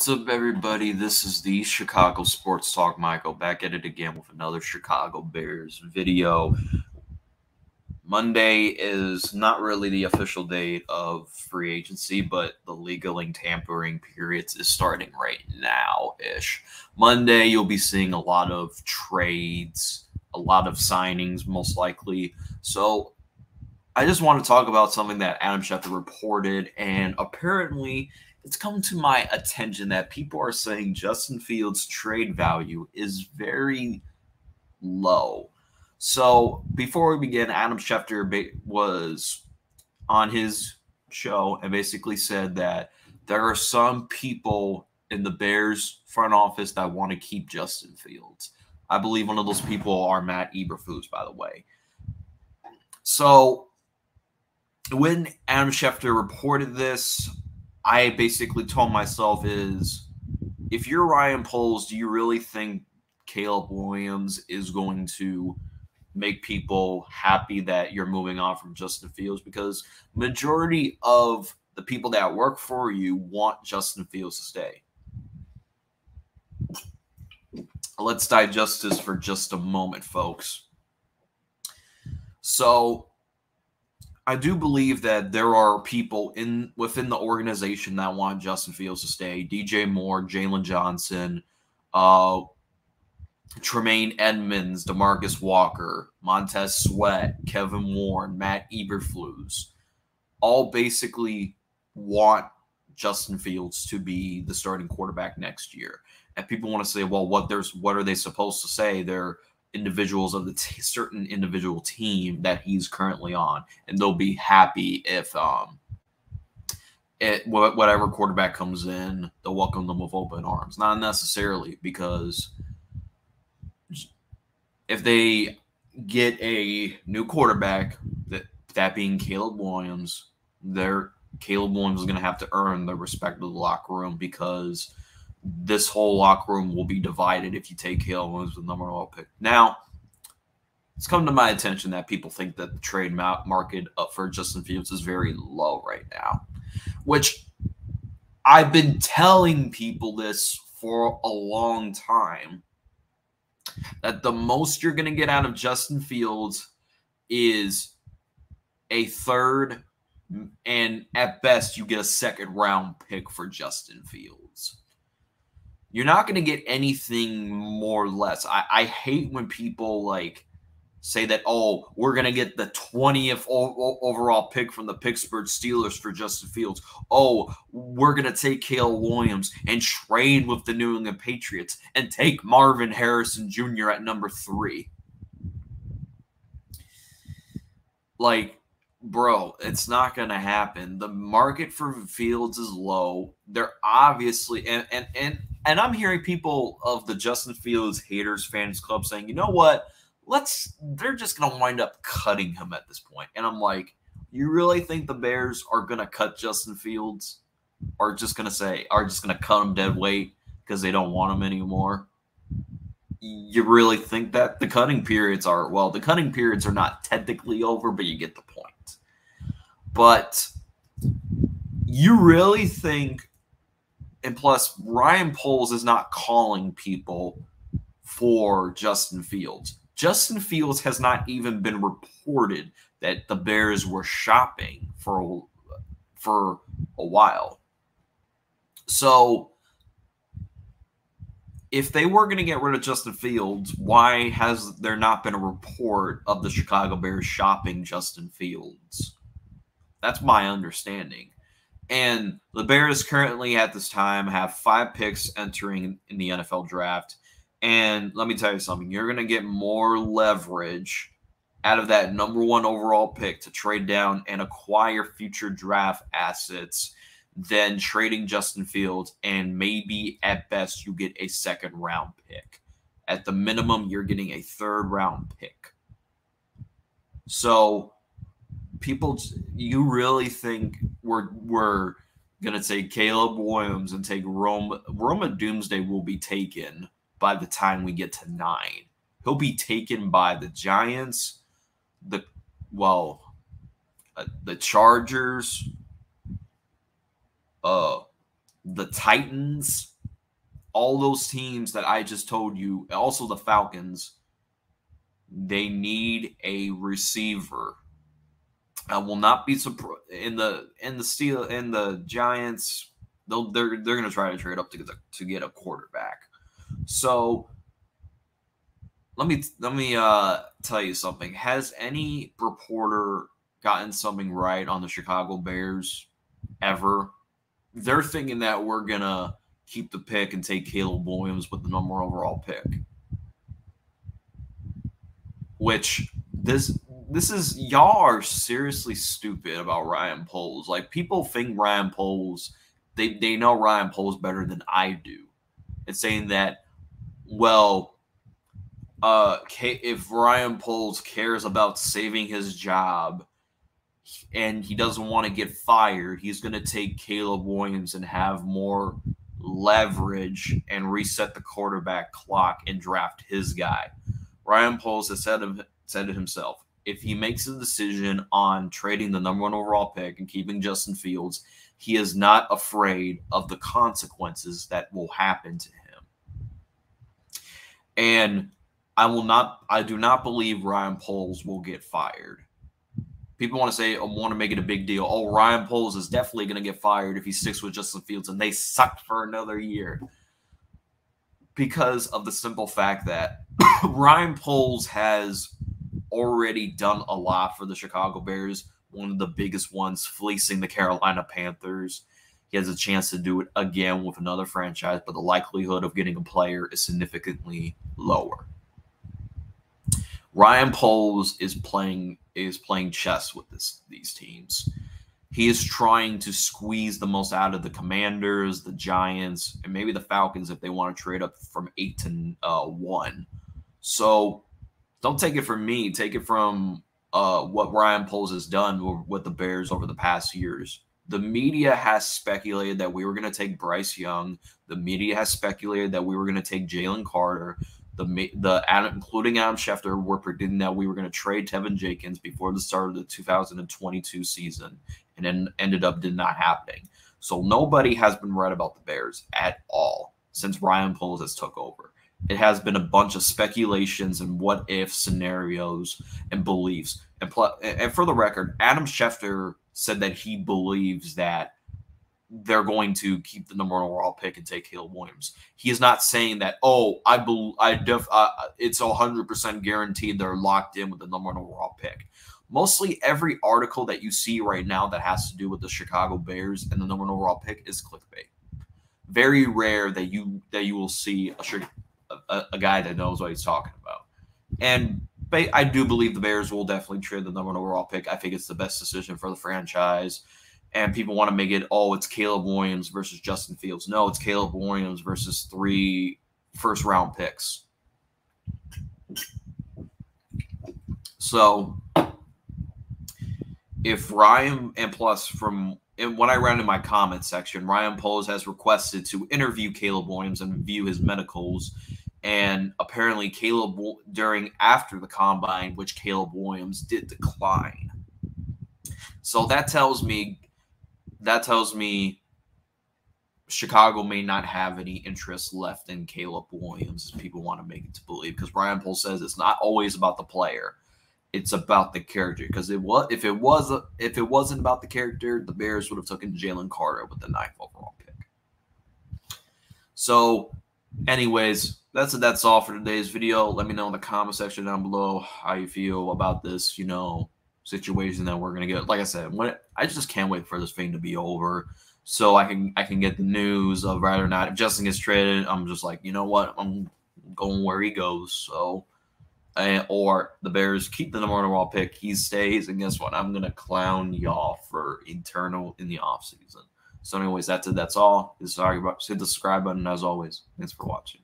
What's up, everybody? This is the Chicago Sports Talk Michael back at it again with another Chicago Bears video. Monday is not really the official date of free agency, but the legaling tampering periods is starting right now ish. Monday, you'll be seeing a lot of trades, a lot of signings, most likely. So, I just want to talk about something that Adam Schefter reported, and apparently it's come to my attention that people are saying Justin Fields' trade value is very low. So before we begin, Adam Schefter was on his show and basically said that there are some people in the Bears front office that want to keep Justin Fields. I believe one of those people are Matt Eberflus, by the way. So when Adam Schefter reported this, I basically told myself is if you're Ryan Poles, do you really think Caleb Williams is going to make people happy that you're moving on from Justin Fields? Because majority of the people that work for you want Justin Fields to stay. Let's digest this for just a moment, folks. So I do believe that there are people in within the organization that want Justin Fields to stay. DJ Moore, Jaylon Johnson, uh, Tremaine Edmunds, Demarcus Walker, Montez Sweat, Kevin Warren, Matt Eberflus, all basically want Justin Fields to be the starting quarterback next year. And people want to say, well, what there's what are they supposed to say? They're individuals of the t- certain individual team that he's currently on, and they'll be happy if um it whatever quarterback comes in, they'll welcome them with open arms. Not necessarily because if they get a new quarterback, that that being Caleb Williams, their Caleb Williams is going to have to earn the respect of the locker room because this whole locker room will be divided if you take Caleb Williams with the number one pick. Now, it's come to my attention that people think that the trade market for Justin Fields is very low right now, which I've been telling people this for a long time that the most you're going to get out of Justin Fields is a third and at best you get a second round pick for Justin Fields. You're not going to get anything more or less. I, I hate when people like say that, oh, we're going to get the 20th overall pick from the Pittsburgh Steelers for Justin Fields. Oh, we're going to take Caleb Williams and trade with the New England Patriots and take Marvin Harrison Jr. at number three. Like, bro, it's not going to happen. The market for Fields is low. They're obviously, and, and, and, and I'm hearing people of the Justin Fields haters fans club saying, you know what? Let's they're just gonna wind up cutting him at this point. And I'm like, you really think the Bears are gonna cut Justin Fields? Are just gonna say, are just gonna cut him dead weight because they don't want him anymore? You really think that the cutting periods are well, the cutting periods are not technically over, but you get the point. But you really think and plus Ryan Poles is not calling people for Justin Fields. Justin Fields has not even been reported that the Bears were shopping for a, for a while. So if they were going to get rid of Justin Fields, why has there not been a report of the Chicago Bears shopping Justin Fields? That's my understanding. And the Bears currently at this time have five picks entering in the NFL draft. And let me tell you something, you're going to get more leverage out of that number one overall pick to trade down and acquire future draft assets than trading Justin Fields. And maybe at best, you get a second round pick. At the minimum, you're getting a third round pick. So people you really think we're we're gonna take Caleb Williams and take Rome Rome Odunze will be taken by the time we get to nine. He'll be taken by the Giants, the well, uh, the Chargers, uh, the Titans, all those teams that I just told you, also the Falcons, they need a receiver. I will not be surprised in the in the steel in the Giants. They'll they're they're going to try to trade up to get to get a quarterback. So let me let me uh, tell you something. Has any reporter gotten something right on the Chicago Bears ever? They're thinking that we're gonna keep the pick and take Caleb Williams with the number overall pick. Which this this is y'all are seriously stupid about Ryan Poles. Like people think Ryan Poles, they they know Ryan Poles better than I do. It's saying that, well, uh, if Ryan Poles cares about saving his job and he doesn't want to get fired, he's going to take Caleb Williams and have more leverage and reset the quarterback clock and draft his guy. Ryan Poles has said, said it himself. If he makes a decision on trading the number one overall pick and keeping Justin Fields, he is not afraid of the consequences that will happen to him. And I will not. I do not believe Ryan Poles will get fired. People want to say, oh, I want to make it a big deal. Oh, Ryan Poles is definitely going to get fired if he sticks with Justin Fields, and they suck for another year because of the simple fact that Ryan Poles has already done a lot for the Chicago Bears. One of the biggest ones, fleecing the Carolina Panthers. He has a chance to do it again with another franchise, but the likelihood of getting a player is significantly lower. Ryan Poles is playing is playing chess with this these teams. He is trying to squeeze the most out of the Commanders, the Giants, and maybe the Falcons if they want to trade up from eight to uh, one. So don't take it from me. Take it from uh, what Ryan Poles has done with the Bears over the past years. The media has speculated that we were going to take Bryce Young. The media has speculated that we were going to take Jalen Carter the the including Adam Schefter were predicting that we were going to trade Teven Jenkins before the start of the 2022 season, and then ended up did not happening. So nobody has been right about the Bears at all since Ryan Poles has took over. It has been a bunch of speculations and what if scenarios and beliefs. And, pl- and for the record, Adam Schefter said that he believes that they're going to keep the number one overall pick and take Caleb Williams. He is not saying that, oh, I believe I def uh, it's hundred percent guaranteed they're locked in with the number one overall pick. Mostly every article that you see right now that has to do with the Chicago Bears and the number one overall pick is clickbait. Very rare that you that you will see a, a, a guy that knows what he's talking about. And I do believe the Bears will definitely trade the number one overall pick. I think it's the best decision for the franchise and people want to make it oh it's Caleb Williams versus Justin Fields. No, it's Caleb Williams versus three first round picks. So if Ryan and plus from and when I ran in my comment section, Ryan Poles has requested to interview Caleb Williams and view his medicals. And apparently, Caleb during after the combine, which Caleb Williams did decline. So that tells me that tells me Chicago may not have any interest left in Caleb Williams, as people want to make it to believe, because Ryan Poles says it's not always about the player, it's about the character. Because it was if it was if it wasn't about the character, the Bears would have taken Jalen Carter with the ninth overall pick. So, anyways, that's that's all for today's video. Let me know in the comment section down below how you feel about this. You know, situation that we're gonna get. Like I said, when I just can't wait for this thing to be over, so I can I can get the news of whether or not if Justin gets traded. I'm just like, you know what, I'm going where he goes. So, and, or the Bears keep the number one overall pick, he stays, and guess what? I'm gonna clown y'all for internal in the offseason. So, anyways, that's it. That's all. Hit the subscribe button as always. Thanks for watching.